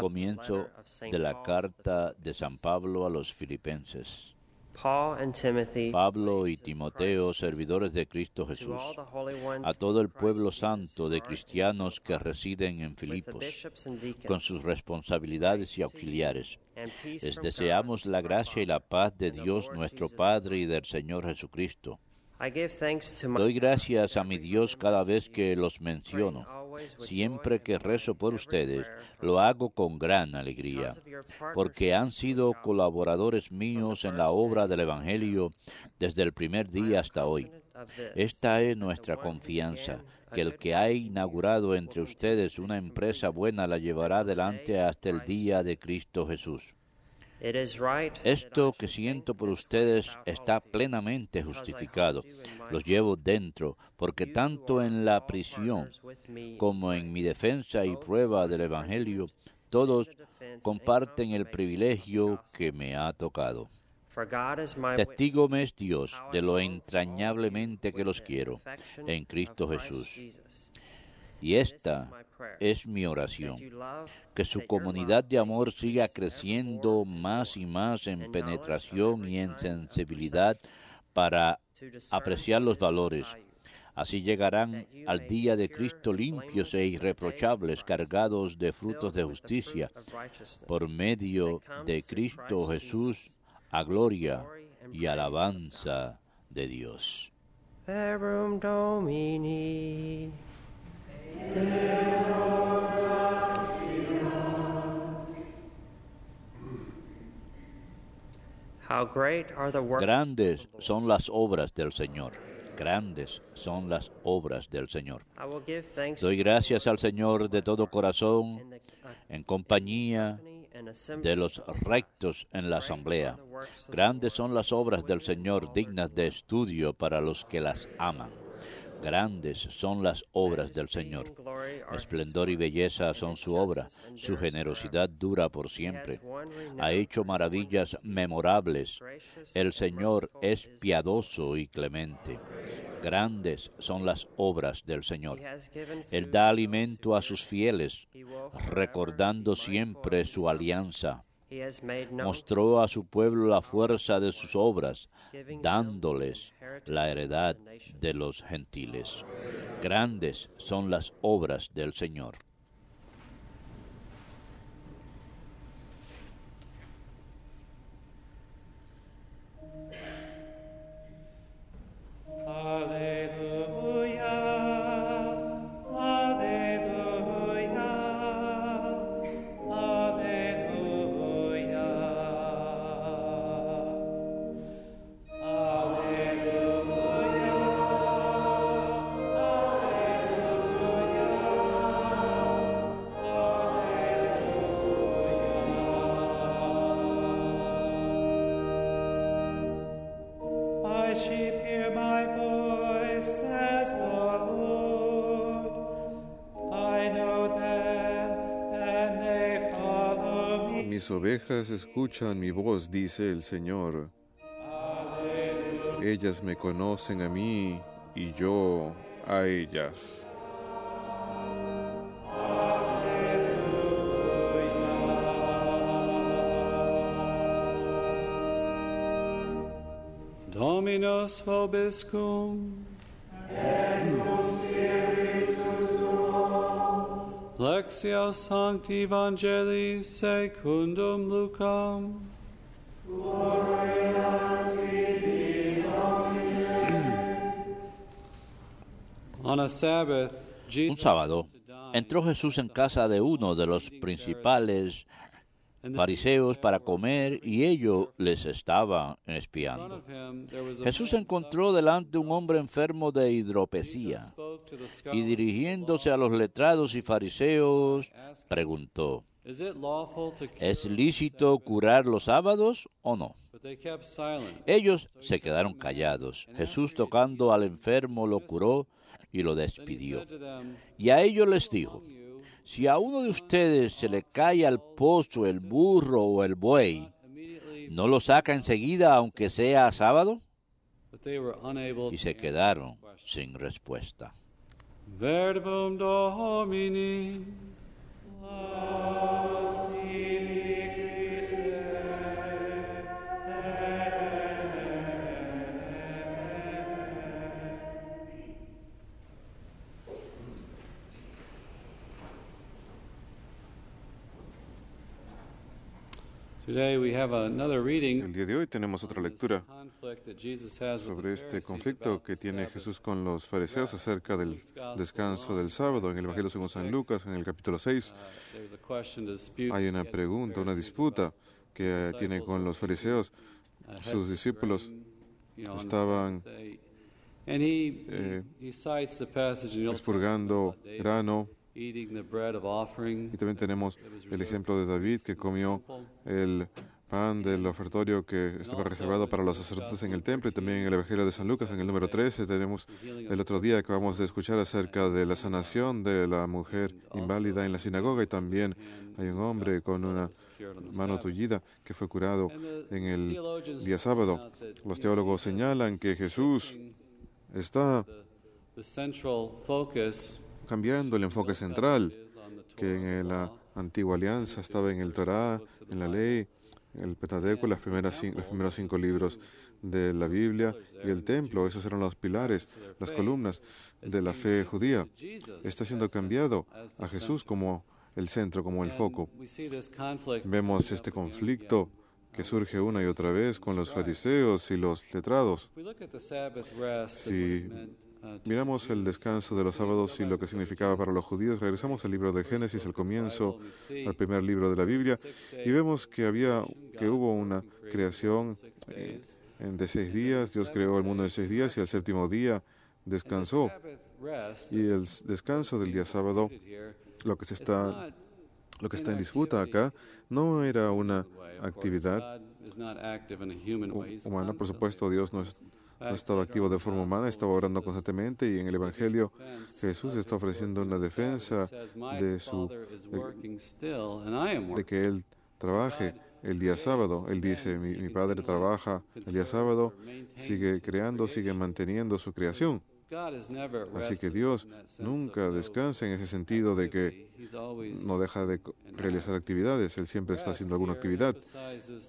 Comienzo de la carta de San Pablo a los filipenses. Pablo y Timoteo, servidores de Cristo Jesús, a todo el pueblo santo de cristianos que residen en Filipos, con sus responsabilidades y auxiliares. Les deseamos la gracia y la paz de Dios nuestro Padre y del Señor Jesucristo. Doy gracias a mi Dios cada vez que los menciono. Siempre que rezo por ustedes, lo hago con gran alegría, porque han sido colaboradores míos en la obra del Evangelio desde el primer día hasta hoy. Esta es nuestra confianza, que el que ha inaugurado entre ustedes una empresa buena la llevará adelante hasta el día de Cristo Jesús. Esto que siento por ustedes está plenamente justificado. Los llevo dentro, porque tanto en la prisión como en mi defensa y prueba del Evangelio, todos comparten el privilegio que me ha tocado. Testigo me es Dios de lo entrañablemente que los quiero en Cristo Jesús. Y esta es mi oración, que su comunidad de amor siga creciendo más y más en penetración y en sensibilidad para apreciar los valores. Así llegarán al día de Cristo limpios e irreprochables, cargados de frutos de justicia, por medio de Cristo Jesús, a gloria y alabanza de Dios. Grandes son las obras del Señor. Grandes son las obras del Señor. Doy gracias al Señor de todo corazón, en compañía de los rectos en la asamblea. Grandes son las obras del Señor, dignas de estudio para los que las aman. Grandes son las obras del Señor. Esplendor y belleza son su obra. Su generosidad dura por siempre. Ha hecho maravillas memorables. El Señor es piadoso y clemente. Grandes son las obras del Señor. Él da alimento a sus fieles, recordando siempre su alianza mostró a su pueblo la fuerza de sus obras, dándoles la heredad de los gentiles. Grandes son las obras del Señor. Mis ovejas escuchan mi voz, dice el Señor. Ellas me conocen a mí y yo a ellas. Dominus vobiscum. Lectio Sancti Evangelii secundum Lucam. Un sábado entró Jesús en casa de uno de los principales fariseos para comer y ellos les estaban espiando. Jesús encontró delante un hombre enfermo de hidropesía y dirigiéndose a los letrados y fariseos preguntó, ¿es lícito curar los sábados o no? Ellos se quedaron callados. Jesús tocando al enfermo lo curó y lo despidió. Y a ellos les dijo, si a uno de ustedes se le cae al pozo el burro o el buey, ¿no lo saca enseguida aunque sea sábado? Y se quedaron sin respuesta. El día de hoy tenemos otra lectura sobre este conflicto que tiene Jesús con los fariseos acerca del descanso del sábado. En el Evangelio según San Lucas, en el capítulo 6, hay una pregunta, una disputa que tiene con los fariseos. Sus discípulos estaban eh, expurgando grano y también tenemos el ejemplo de David que comió el pan del ofertorio que estaba reservado para los sacerdotes en el templo y también en el Evangelio de San Lucas en el número 13 tenemos el otro día que vamos a escuchar acerca de la sanación de la mujer inválida en la sinagoga y también hay un hombre con una mano tullida que fue curado en el día sábado. Los teólogos señalan que Jesús está cambiando el enfoque central, que en la antigua alianza estaba en el Torah, en la ley, el Pentateuco, las primeras, los primeros cinco libros de la Biblia y el templo. Esos eran los pilares, las columnas de la fe judía. Está siendo cambiado a Jesús como el centro, como el foco. Vemos este conflicto que surge una y otra vez con los fariseos y los letrados. Si miramos el descanso de los sábados y lo que significaba para los judíos, regresamos al libro de Génesis, al comienzo, al primer libro de la Biblia, y vemos que había, que hubo una creación eh, de seis días. Dios creó el mundo en seis días y al séptimo día descansó. Y el descanso del día sábado, lo que se está lo que está en disputa acá no era una actividad humana, por supuesto, Dios no es no estaba activo de forma humana, estaba orando constantemente y en el Evangelio Jesús está ofreciendo una defensa de, su, de, que Él trabaje el día sábado. Él dice, mi, Padre trabaja el día sábado, sigue creando, sigue manteniendo su creación. Así que Dios nunca descansa en ese sentido de que no deja de realizar actividades, Él siempre está haciendo alguna actividad.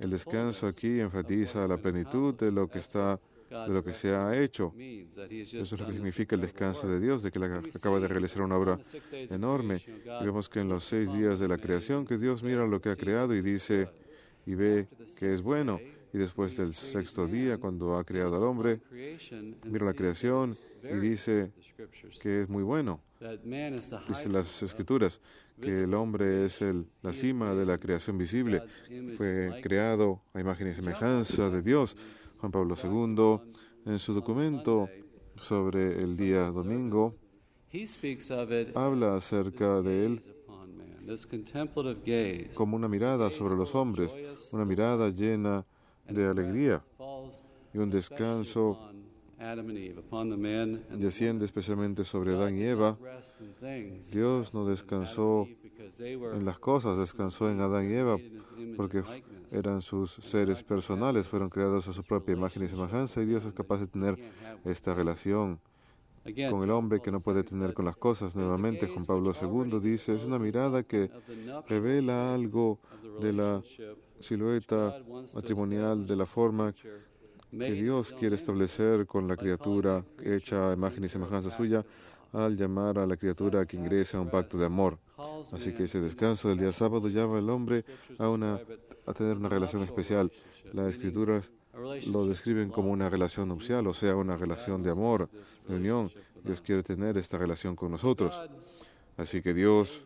El descanso aquí enfatiza la plenitud de lo que está de lo que se ha hecho. Eso es lo que significa el descanso de Dios, de que acaba de realizar una obra enorme. Y vemos que en los seis días de la creación, que Dios mira lo que ha creado y dice y ve que es bueno. Y después del sexto día, cuando ha creado al hombre, mira la creación y dice que es muy bueno. Dice las escrituras que el hombre es el, la cima de la creación visible. Fue creado a imagen y semejanza de Dios. Juan Pablo II, en su documento sobre el día domingo, habla acerca de él como una mirada sobre los hombres, una mirada llena de alegría y un descanso desciende especialmente sobre Adán y Eva. Dios no descansó en las cosas, descansó en Adán y Eva porque eran sus seres personales, fueron creados a su propia imagen y semejanza y Dios es capaz de tener esta relación con el hombre que no puede tener con las cosas. Nuevamente, Juan Pablo II dice, es una mirada que revela algo de la silueta matrimonial, de la forma que Dios quiere establecer con la criatura hecha a imagen y semejanza suya al llamar a la criatura que ingrese a un pacto de amor. Así que ese descanso del día sábado llama al hombre a, una, a tener una relación especial. Las escrituras lo describen como una relación nupcial, o sea, una relación de amor, de unión. Dios quiere tener esta relación con nosotros. Así que Dios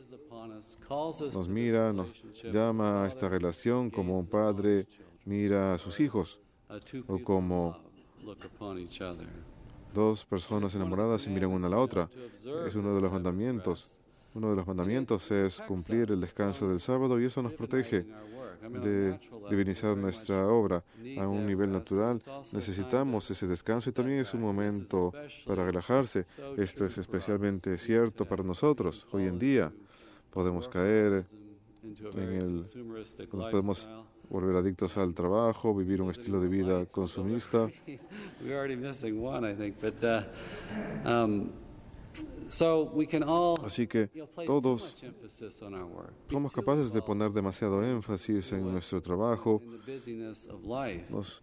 nos mira, nos llama a esta relación como un padre mira a sus hijos o como dos personas enamoradas se miran una a la otra. Es uno de los mandamientos. Uno de los mandamientos es cumplir el descanso del sábado y eso nos protege de divinizar nuestra obra a un nivel natural. Necesitamos ese descanso y también es un momento para relajarse. Esto es especialmente cierto para nosotros hoy en día. Podemos caer en el, podemos volver adictos al trabajo, vivir un estilo de vida consumista. Así que todos somos capaces de poner demasiado énfasis en nuestro trabajo, nos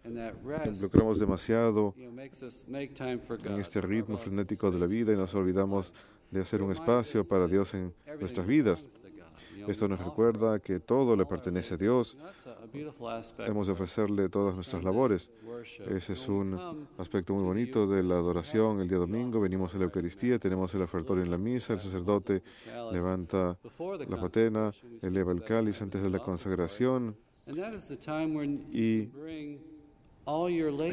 involucramos demasiado en este ritmo frenético de la vida y nos olvidamos de hacer un espacio para Dios en nuestras vidas. Esto nos recuerda que todo le pertenece a Dios. Hemos de ofrecerle todas nuestras labores. Ese es un aspecto muy bonito de la adoración. El día domingo venimos a la Eucaristía, tenemos el ofertorio en la misa, el sacerdote levanta la patena, eleva el cáliz antes de la consagración. Y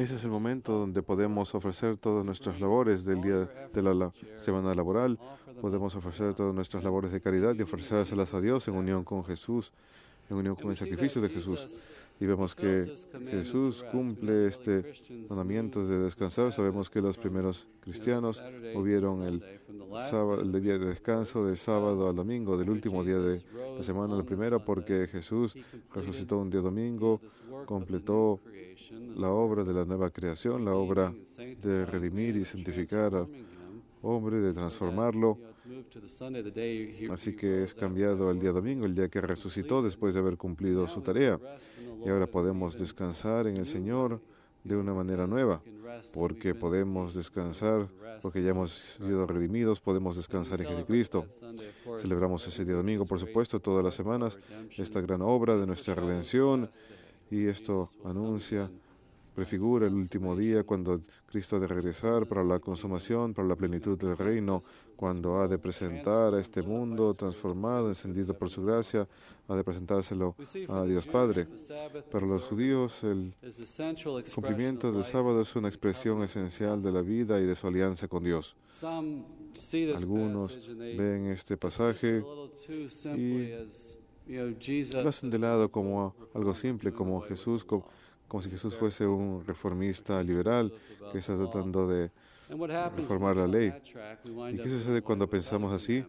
ese es el momento donde podemos ofrecer todas nuestras labores del día de la, semana laboral, podemos ofrecer todas nuestras labores de caridad y ofrecérselas a Dios en unión con Jesús, en unión con el sacrificio de Jesús. Y vemos que Jesús cumple este mandamiento de descansar. Sabemos que los primeros cristianos movieron el, sábado, el día de descanso de sábado al domingo, del último día de la semana, el primero, porque Jesús resucitó un día domingo, completó la obra de la nueva creación, la obra de redimir y santificar al hombre, de transformarlo. Así que es cambiado el día domingo, el día que resucitó después de haber cumplido su tarea. Y ahora podemos descansar en el Señor de una manera nueva, porque podemos descansar, porque ya hemos sido redimidos, podemos descansar en Jesucristo. Celebramos ese día domingo, por supuesto, todas las semanas, esta gran obra de nuestra redención y esto anuncia, prefigura el último día cuando Cristo ha de regresar para la consumación, para la plenitud del reino, cuando ha de presentar a este mundo transformado, encendido por su gracia, ha de presentárselo a Dios Padre. Para los judíos, el cumplimiento del sábado es una expresión esencial de la vida y de su alianza con Dios. Algunos ven este pasaje y lo hacen de lado como algo simple, como Jesús, si Jesús fuese un reformista liberal que está tratando de reformar la ley. ¿Y qué sucede cuando pensamos así?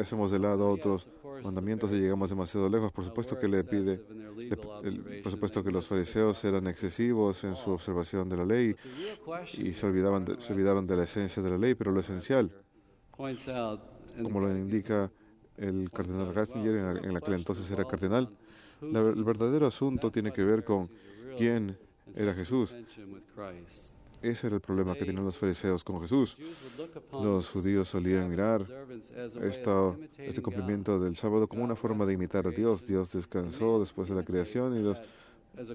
Hacemos de lado otros mandamientos y llegamos demasiado lejos. Por supuesto que le pide, por supuesto que los fariseos eran excesivos en su observación de la ley y se, olvidaban se olvidaron de la esencia de la ley, pero lo esencial, como lo indica el cardenal Ratzinger, en, la, que entonces era cardenal. El verdadero asunto tiene que ver con quién era Jesús. Ese era el problema que tenían los fariseos con Jesús. Los judíos solían mirar este cumplimiento del sábado como una forma de imitar a Dios. Dios descansó después de la creación y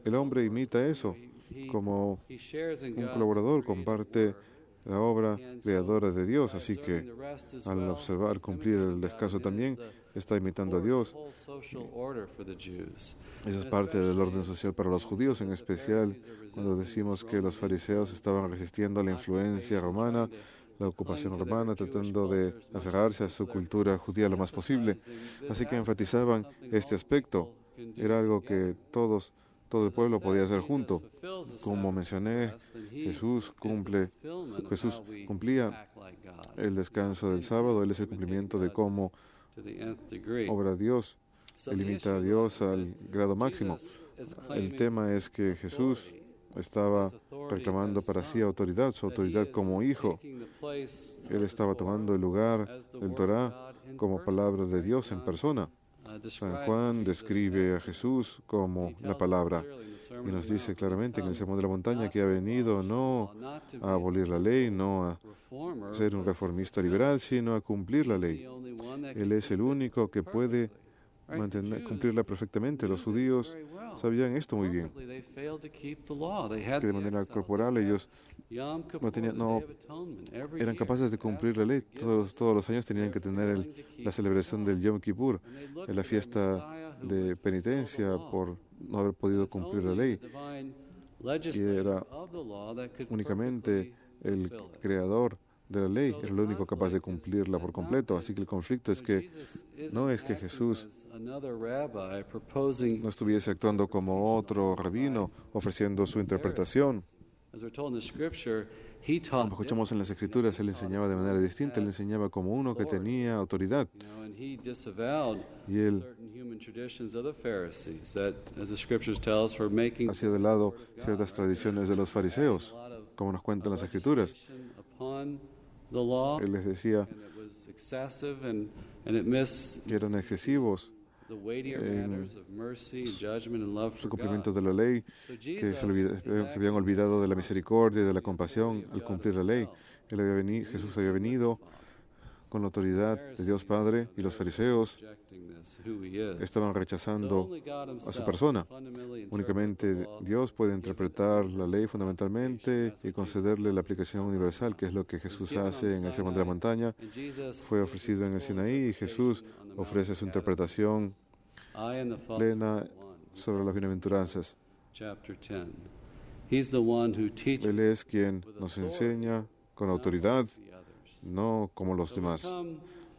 el hombre imita eso como un colaborador, comparte la obra creadora de Dios. Así que al observar cumplir el descanso también está imitando a Dios. Eso es parte del orden social para los judíos, en especial cuando decimos que los fariseos estaban resistiendo a la influencia romana, la ocupación romana, tratando de aferrarse a su cultura judía lo más posible. Así que enfatizaban este aspecto. Era algo que todos todo el pueblo podía ser junto. Como mencioné, Jesús cumple, Jesús cumplía el descanso del sábado, Él es el cumplimiento de cómo obra Dios, Él imita a Dios al grado máximo. El tema es que Jesús estaba reclamando para sí autoridad, su autoridad como hijo. Él estaba tomando el lugar del Torah como palabra de Dios en persona. San Juan describe a Jesús como la palabra y nos dice claramente en el Sermón de la Montaña que ha venido no a abolir la ley, no a ser un reformista liberal, sino a cumplir la ley. Él es el único que puede mantener, cumplirla perfectamente. Los judíos sabían esto muy bien, que de manera corporal ellos no, tenían, no eran capaces de cumplir la ley. Todos, todos los años tenían que tener la celebración del Yom Kippur, la fiesta de penitencia por no haber podido cumplir la ley. Y era únicamente el creador de la ley, era el único capaz de cumplirla por completo. Así que el conflicto es que no es que Jesús no estuviese actuando como otro rabino ofreciendo su interpretación. Como escuchamos en las Escrituras, él enseñaba de manera distinta, él enseñaba como uno que tenía autoridad. Y él hacía de lado ciertas tradiciones de los fariseos, como nos cuentan las Escrituras. Él les decía que eran excesivos en su cumplimiento de la ley, que se, habían olvidado de la misericordia de la compasión al cumplir la ley. Él había venido, Jesús había venido con la autoridad de Dios Padre y los fariseos estaban rechazando a su persona. Únicamente Dios puede interpretar la ley fundamentalmente y concederle la aplicación universal, que es lo que Jesús hace en el Sermón de la Montaña. Fue ofrecido en el Sinaí y Jesús ofrece su interpretación plena sobre las bienaventuranzas. Él es quien nos enseña con autoridad, no como los demás.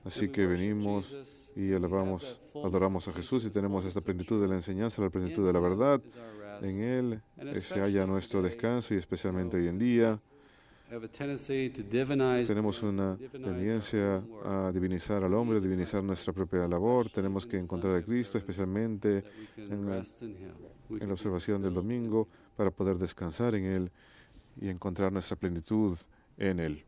Así que venimos y alabamos, adoramos a Jesús y tenemos esta plenitud de la enseñanza, la plenitud de la verdad. En Él se halla nuestro descanso y especialmente hoy en día. Tenemos una tendencia a divinizar al hombre, a divinizar nuestra propia labor. Tenemos que encontrar a Cristo, especialmente en la observación del domingo, para poder descansar en Él y encontrar nuestra plenitud en Él.